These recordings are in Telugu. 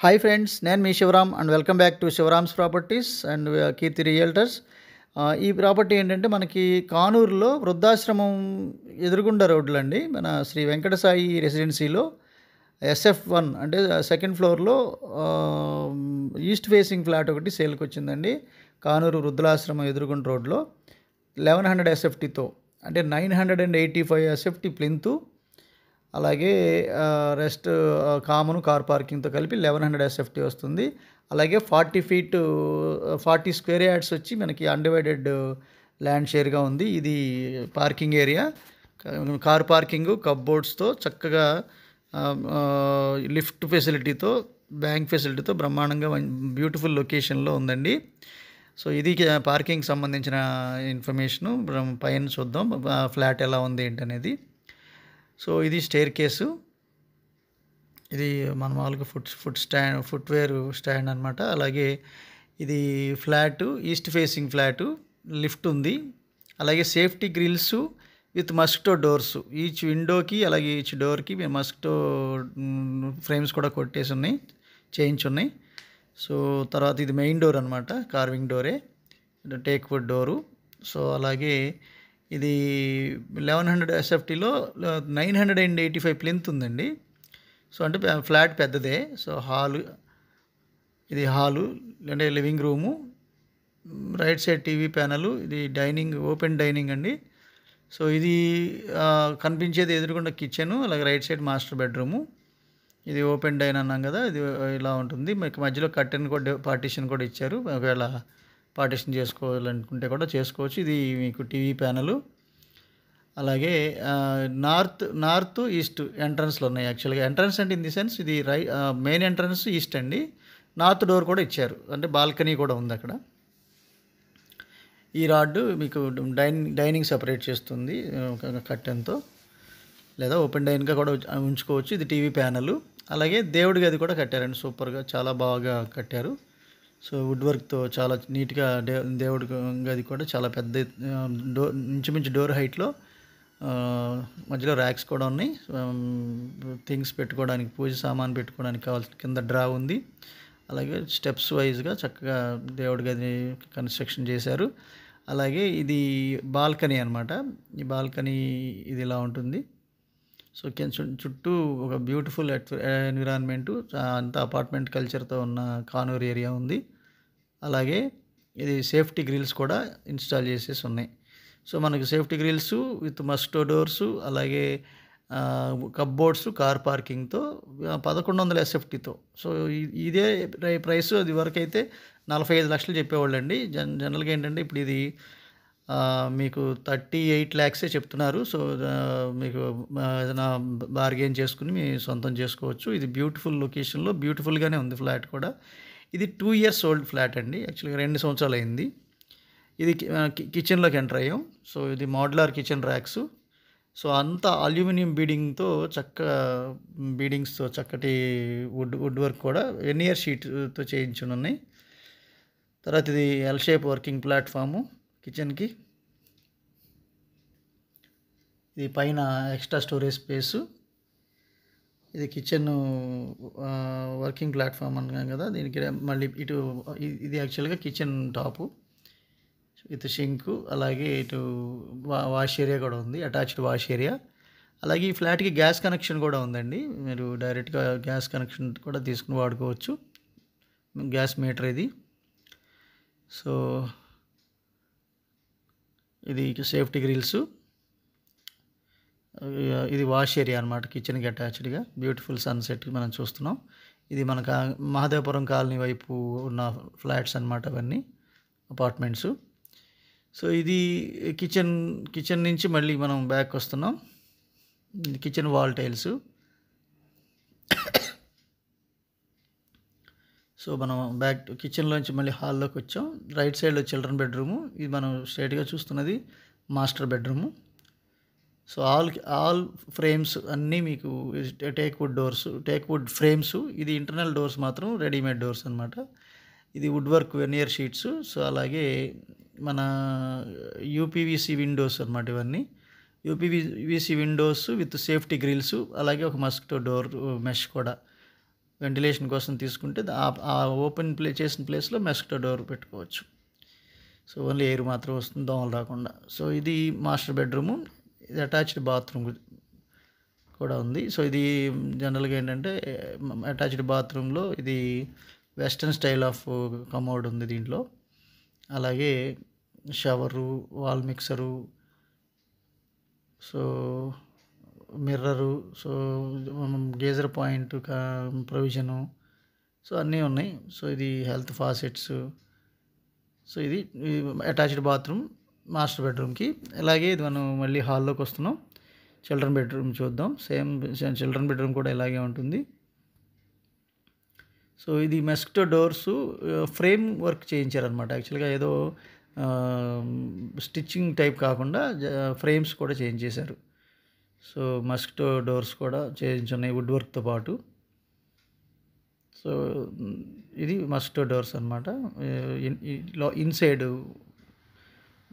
హాయ్ ఫ్రెండ్స్ నేను మీ Sivaram and welcome back to Sivaram's properties and Keerthi realtors ఈ ప్రాపర్టీ ఏంటంటే మనకి కానూరులో వృద్ధాశ్రమం ఎదురుగుండ రోడ్లు అండి మన శ్రీ వెంకటసాయి రెసిడెన్సీలో ఎస్ఎఫ్ వన్ అంటే సెకండ్ ఫ్లోర్లో ఈస్ట్ ఫేసింగ్ ఫ్లాట్ ఒకటి సేల్కి వచ్చిందండి కానూరు వృద్ధులాశ్రమం ఎదురుగుండ రోడ్లో. లెవెన్ హండ్రెడ్ ఎస్ఎఫ్టీతో అంటే nine hundred and eighty five SFT plinth అలాగే రెస్ట్ కామన్ కార్ పార్కింగ్తో కలిపి లెవెన్ హండ్రెడ్ ఎస్ఎఫ్టీ వస్తుంది. అలాగే forty feet forty square yards వచ్చి మనకి అన్డివైడెడ్ ల్యాండ్ షేర్గా ఉంది. ఇది పార్కింగ్ ఏరియా కార్ పార్కింగ్ కబ్బోర్డ్స్తో చక్కగా లిఫ్ట్ ఫెసిలిటీతో బ్యాంక్ ఫెసిలిటీతో బ్రహ్మాండంగా బ్యూటిఫుల్ లొకేషన్లో ఉందండి. సో ఇది పార్కింగ్ సంబంధించిన ఇన్ఫర్మేషను పైన చూద్దాం. ఫ్లాట్ ఎలా ఉంది ఏంటనేది. సో ఇది స్టేర్ కేసు. ఇది మన మామూలుగా foot foot stand footwear stand అనమాట అలాగే ఇది flat east facing flat lift ఉంది. అలాగే safety grills with mosquito doors. Each విండోకి అలాగే ఈచ్ డోర్కి మేము మస్కిటో ఫ్రేమ్స్ కూడా కొట్టేసి ఉన్నాయి చేయించి ఉన్నాయి. సో తర్వాత ఇది మెయిన్ డోర్ అనమాట carving డోరే. Teak wood door. So అలాగే ఇది eleven hundred ఎస్ఎఫ్టీలో nine hundred and eighty five plinth ఉందండి. సో అంటే ఫ్లాట్ పెద్దదే. సో హాలు ఇది హాలు అంటే living room right side TV panel ఇది డైనింగ్ ఓపెన్ డైనింగ్ అండి. సో ఇది కనిపించేది ఎదురుకుండా కిచెను అలాగే రైట్ సైడ్ మాస్టర్ బెడ్రూము ఇది ఓపెన్ డైన్ అన్నాం కదా ఇది ఇలా ఉంటుంది. మీకు మధ్యలో కర్టెన్ కూడా పార్టీషన్ కూడా ఇచ్చారు. ఒకవేళ పార్టీషన్ చేసుకోవాలనుకుంటే కూడా చేసుకోవచ్చు. ఇది మీకు టీవీ ప్యానెలు. అలాగే నార్త్ నార్త్ ఈస్ట్ ఎంట్రన్స్లు ఉన్నాయి యాక్చువల్గా. ఎంట్రన్స్ అంటే ఇన్ ది సెన్స్ ఇది రై మెయిన్ ఎంట్రన్స్ ఈస్ట్ అండి. నార్త్ డోర్ కూడా ఇచ్చారు. అంటే బాల్కనీ కూడా ఉంది అక్కడ. ఈ రాడ్ మీకు డైనింగ్ డైనింగ్ సపరేట్ చేస్తుంది కట్టెన్తో లేదా ఓపెన్ డైన్గా కూడా ఉంచుకోవచ్చు. ఇది టీవీ ప్యానెలు. అలాగే దేవుడి గది కూడా కట్టారండి. సూపర్గా చాలా బాగా కట్టారు. సో వుడ్ వర్క్తో చాలా నీట్గా దే దేవుడి గది కూడా చాలా పెద్ద డోర్ ఇంచుమించు డోర్ హైట్లో మధ్యలో ర్యాక్స్ కూడా ఉన్నాయి. థింగ్స్ పెట్టుకోవడానికి పూజ సామాన్ పెట్టుకోవడానికి కావాల్సిన కింద డ్రా ఉంది. అలాగే స్టెప్స్ వైజ్గా చక్కగా దేవుడి గది కన్స్ట్రక్షన్ చేశారు. అలాగే ఇది బాల్కనీ అనమాట ఈ బాల్కనీ ఇది ఇలా ఉంటుంది. సో చుట్టూ ఒక బ్యూటిఫుల్ ఎన్విరాన్మెంటు అంత అపార్ట్మెంట్ కల్చర్తో ఉన్న కానూరు ఏరియా ఉంది. అలాగే ఇది సేఫ్టీ గ్రిల్స్ కూడా ఇన్స్టాల్ చేసేసి ఉన్నాయి. సో మనకి safety grills with mosquito doors అలాగే కబ్బోర్డ్స్ కార్ పార్కింగ్తో పదకొండు వందల ఎస్ఎఫ్టీతో. సో ఇదే ప్రైస్ అది వరకు అయితే నలభై ఐదు లక్షలు చెప్పేవాళ్ళండి. జన్ జనరల్గా ఏంటంటే ఇప్పుడు ఇది మీకు థర్టీ ఎయిట్ ల్యాక్సే చెప్తున్నారు. సో మీకు ఏదైనా బార్గెన్ చేసుకుని మీ సొంతం చేసుకోవచ్చు. ఇది బ్యూటిఫుల్ లొకేషన్లో బ్యూటిఫుల్గానే ఉంది ఫ్లాట్ కూడా. ఇది టూ ఇయర్స్ ఓల్డ్ ఫ్లాట్ అండి. యాక్చువల్గా రెండు సంవత్సరాలు అయింది. ఇది కిచెన్లోకి ఎంటర్ అయ్యాం. సో ఇది మోడ్యులర్ కిచెన్ ర్యాక్స్. సో అంతా అల్యూమినియం బీడింగ్తో చక్క బీడింగ్స్తో చక్కటి వుడ్ వుడ్ వర్క్ కూడా వెన్ ఇయర్ షీట్తో చేయించుని ఉన్నాయి తర్వాత ఇది ఎల్ షేప్ వర్కింగ్ ప్లాట్ఫాము. కిచెన్కి. ఇది పైన ఎక్స్ట్రా స్టోరేజ్ స్పేసు. ఇది కిచెన్ వర్కింగ్ ప్లాట్ఫామ్ అన్నాం కదా దీనికి మళ్ళీ ఇటు ఇది యాక్చువల్గా కిచెన్ టాపు. విత్ షింక్ అలాగే ఇటు వాష్ ఏరియా కూడా ఉంది అటాచ్డ్ వాష్ ఏరియా. అలాగే ఈ ఫ్లాట్కి గ్యాస్ కనెక్షన్ కూడా ఉందండి మీరు డైరెక్ట్గా గ్యాస్ కనెక్షన్ కూడా తీసుకుని వాడుకోవచ్చు గ్యాస్ మీటర్ ఇది. సో ఇది సేఫ్టీ గ్రిల్స్. ఇది వాష్ ఏరియా అనమాట కిచెన్కి అటాచ్డ్గా. బ్యూటిఫుల్ సన్సెట్ మనం చూస్తున్నాం. ఇది మన మహదేవపురం కాలనీ వైపు ఉన్న ఫ్లాట్స్ అనమాట అవన్నీ అపార్ట్మెంట్స్. సో ఇది కిచెన్ కిచెన్ నుంచి మళ్ళీ మనం బ్యాక్ వస్తున్నాం. Kitchen wall tiles. సో మనం బ్యాక్ కిచెన్లోంచి మళ్ళీ హాల్లోకి వచ్చాం. రైట్ సైడ్లో చిల్డ్రన్ బెడ్రూము. ఇది మనం స్ట్రైట్గా చూస్తున్నది master bedroom. So all all frames అన్నీ మీకు teak wood doors teak wood frames. ఇది ఇంటర్నల్ డోర్స్ మాత్రం రెడీమేడ్ డోర్స్ అనమాట ఇది wood work veneer sheets. So అలాగే మన యూపీవీసీ విండోస్ అనమాట ఇవన్నీ. UPVC windows with safety grills. అలాగే ఒక మస్కిటో డోర్ మెష్ కూడా. వెంటిలేషన్ కోసం తీసుకుంటే ఆ- ఓపెన్ ప్లే చేసిన ప్లేస్లో మెస్కిటో డోర్ పెట్టుకోవచ్చు. సో ఓన్లీ ఎయిర్ మాత్రం వస్తుంది దోమలు రాకుండా. సో ఇది మాస్టర్ బెడ్రూము. ఇది అటాచ్డ్ బాత్రూమ్ కూడా ఉంది. సో ఇది జనరల్గా ఏంటంటే అటాచ్డ్ బాత్రూంలో ఇది వెస్ట్రన్ స్టైల్ ఆఫ్ కమోడ్ ఉంది దీంట్లో. అలాగే shower wall mixer. So mirror so geyser point provision so అన్నీ ఉన్నాయి. సో ఇది హెల్త్ ఫాసెట్స్ సో ఇది అటాచ్డ్ బాత్రూమ్ మాస్టర్ బెడ్రూమ్కి అలాగే ఇది మనం మళ్ళీ హాల్లోకి వస్తున్నాం. చిల్డ్రన్ బెడ్రూమ్ చూద్దాం. సేమ్ చిల్డ్రన్ బెడ్రూమ్ కూడా ఇలాగే ఉంటుంది. సో ఇది మెస్క్టో డోర్స్ ఫ్రేమ్ వర్క్ చేయించారనమాట యాక్చువల్గా ఏదో స్టిచ్చింగ్ టైప్ కాకుండా ఫ్రేమ్స్ కూడా చేంజ్ చేశారు సో మస్కిటో డోర్స్ కూడా చేయించున్నాయి వుడ్ వర్క్తో పాటు. సో ఇది మస్కిటో డోర్స్ అనమాట ఇన్సైడ్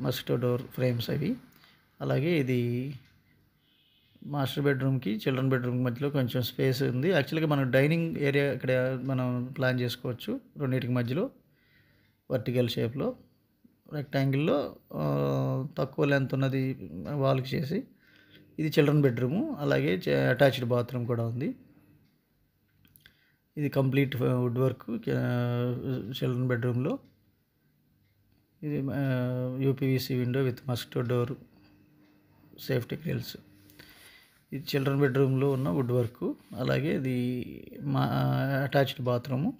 మస్కిటో డోర్ ఫ్రేమ్స్ అవి. అలాగే ఇది మాస్టర్ బెడ్రూమ్కి చిల్డ్రన్ బెడ్రూమ్ మధ్యలో కొంచెం స్పేస్ ఉంది. యాక్చువల్గా మనం డైనింగ్ ఏరియా ఇక్కడ మనం ప్లాన్ చేసుకోవచ్చు రెండింటికి మధ్యలో వర్టికల్ షేప్లో. రెక్టాంగిల్లో తక్కువ లెంత్ ఉన్నది వాల్కి చేసి. ఇది చిల్డ్రన్ బెడ్రూము అలాగే అటాచ్డ్ బాత్రూమ్ కూడా ఉంది. ఇది కంప్లీట్ వుడ్ వర్క్ చిల్డ్రన్ బెడ్రూమ్లో. ఇది UPVC window with mosquito door safety grills. ఇది చిల్డ్రన్ బెడ్రూమ్లో ఉన్న వుడ్ వర్క్ అలాగే ఇది మా అటాచ్డ్ బాత్రూము.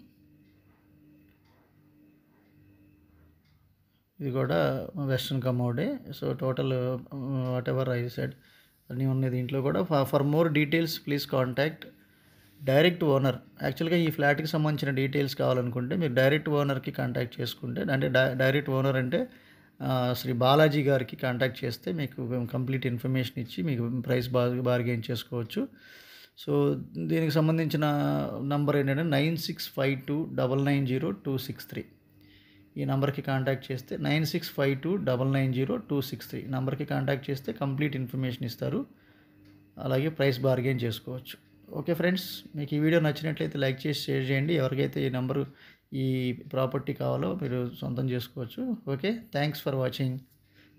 ఇది కూడా western కమోడే so total whatever I said అన్నీ ఉన్నాయి దీంట్లో కూడా. For more details please contact direct owner యాక్చువల్గా ఈ ఫ్లాట్కి సంబంధించిన డీటెయిల్స్ కావాలనుకుంటే మీరు డైరెక్ట్ ఓనర్కి కాంటాక్ట్ చేసుకుంటే అంటే డైరెక్ట్ ఓనర్ అంటే శ్రీ బాలాజీ గారికి కాంటాక్ట్ చేస్తే మీకు కంప్లీట్ ఇన్ఫర్మేషన్ ఇచ్చి మీకు ప్రైస్ బాగా బార్గెయిన్ చేసుకోవచ్చు. సో దీనికి సంబంధించిన నంబర్ ఏంటంటే nine six five two double nine zero two six three ఈ నెంబర్కి కాంటాక్ట్ చేస్తే nine six five two double nine zero two six three. నెంబర్కి కాంటాక్ట్ చేస్తే కంప్లీట్ ఇన్ఫర్మేషన్ ఇస్తారు. అలాగే ప్రైస్ బార్గెన్ చేసుకోవచ్చు. ఓకే ఫ్రెండ్స్ మీకు ఈ వీడియో నచ్చినట్లయితే లైక్ చేసి షేర్ చేయండి. ఎవరికైతే ఈ నెంబరు ఈ ప్రాపర్టీ కావాలో మీరు సొంతం చేసుకోవచ్చు. Okay thanks for watching.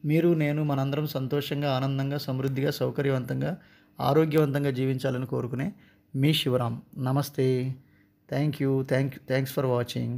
మీరు నేను మనందరం సంతోషంగా ఆనందంగా సమృద్ధిగా సౌకర్యవంతంగా ఆరోగ్యవంతంగా జీవించాలని కోరుకునే మీ శివరాం నమస్తే. Thank you. Thank thanks for watching.